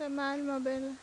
Temel Mabel.